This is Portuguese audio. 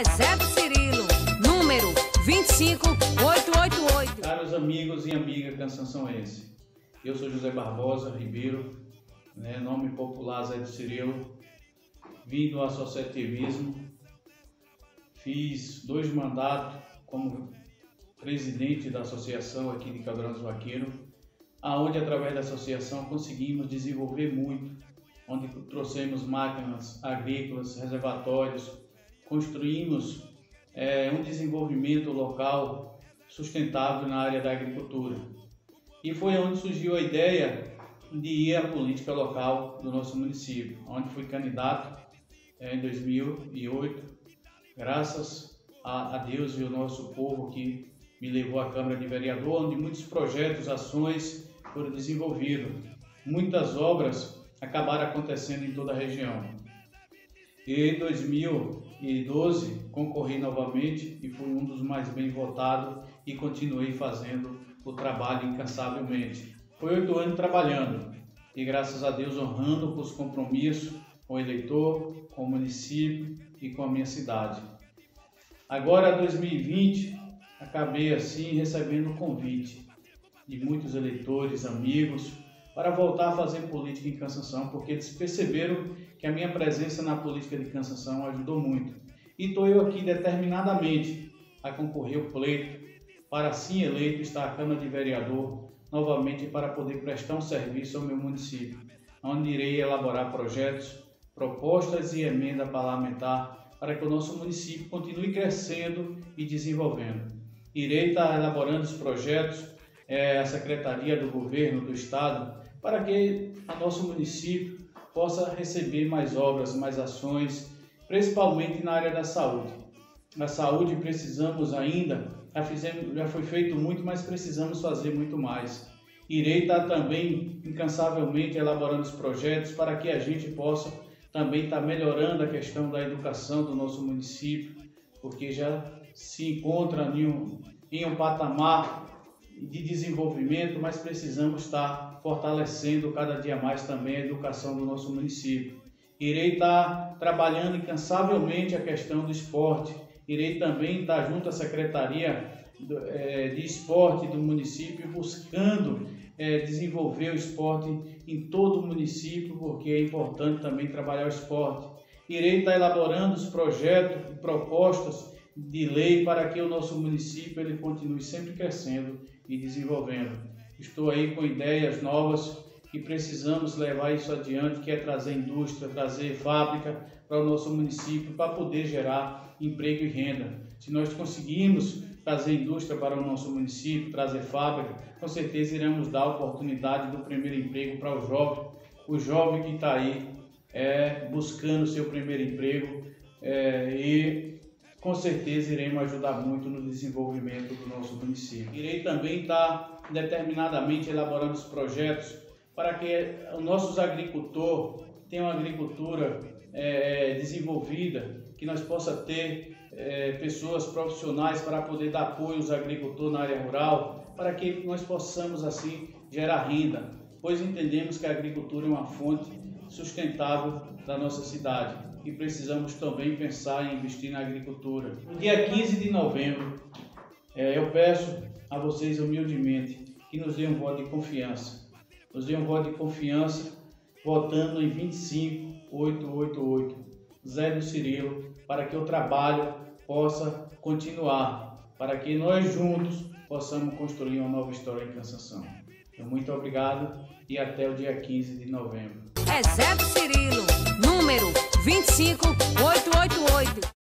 É Zé do Cirilo, número 25888. Caros amigos e amigas cansançoense, eu sou José Barbosa Ribeiro, né, nome popular Zé do Cirilo, vim do associativismo, fiz dois mandatos como presidente da associação aqui de Caldeirão dos Vaqueiros, aonde através da associação conseguimos desenvolver muito, onde trouxemos máquinas agrícolas, reservatórios, construímos é, um desenvolvimento local sustentável na área da agricultura. E foi onde surgiu a ideia de ir à política local do nosso município, onde fui candidato é, em 2008, graças a, a Deus e o nosso povo que me levou à Câmara de Vereador, onde muitos projetos, ações foram desenvolvidos. Muitas obras acabaram acontecendo em toda a região. E em 2012 concorri novamente e fui um dos mais bem votados e continuei fazendo o trabalho incansavelmente. Foi oito anos trabalhando e graças a Deus honrando os compromissos com o eleitor, com o município e com a minha cidade. Agora 2020 acabei assim recebendo o convite de muitos eleitores, amigos, para voltar a fazer política em Cansanção, porque eles perceberam que a minha presença na política de Cansanção ajudou muito. E estou eu aqui determinadamente a concorrer o pleito para assim eleito estar à Câmara de Vereador novamente para poder prestar um serviço ao meu município, onde irei elaborar projetos, propostas e emenda parlamentar para que o nosso município continue crescendo e desenvolvendo. Irei estar elaborando os projetos é, a Secretaria do Governo do Estado para que o nosso município possa receber mais obras, mais ações, principalmente na área da saúde. Na saúde precisamos ainda, já, fizemos, já foi feito muito, mas precisamos fazer muito mais. Irei estar também incansavelmente elaborando os projetos para que a gente possa também estar melhorando a questão da educação do nosso município, porque já se encontra em um, em um patamar de desenvolvimento, mas precisamos estar fortalecendo cada dia mais também a educação do nosso município. Irei estar trabalhando incansavelmente a questão do esporte. Irei também estar junto à Secretaria é, de Esporte do município, buscando é, desenvolver o esporte em todo o município, porque é importante também trabalhar o esporte. Irei estar elaborando os projetos propostas de lei para que o nosso município ele continue sempre crescendo e desenvolvendo. Estou aí com ideias novas que precisamos levar isso adiante, que é trazer indústria, trazer fábrica para o nosso município para poder gerar emprego e renda. Se nós conseguirmos trazer indústria para o nosso município, trazer fábrica, com certeza iremos dar oportunidade do primeiro emprego para o jovem, o jovem que está aí é, buscando seu primeiro emprego é, e com certeza iremos ajudar muito no desenvolvimento do nosso município. Irei também estar determinadamente elaborando os projetos para que os nossos agricultores tenham uma agricultura é, desenvolvida, que nós possa ter é, pessoas profissionais para poder dar apoio aos agricultores na área rural, para que nós possamos assim gerar renda, pois entendemos que a agricultura é uma fonte sustentável da nossa cidade e precisamos também pensar em investir na agricultura. No dia 15 de novembro, é, eu peço a vocês humildemente que nos dêem um voto de confiança. Nos dêem um voto de confiança votando em 25888, Zé do Cirilo, para que o trabalho possa continuar, para que nós juntos possamos construir uma nova história em Cansação. Então, muito obrigado e até o dia 15 de novembro. É Zé do Cirilo, número 25 888.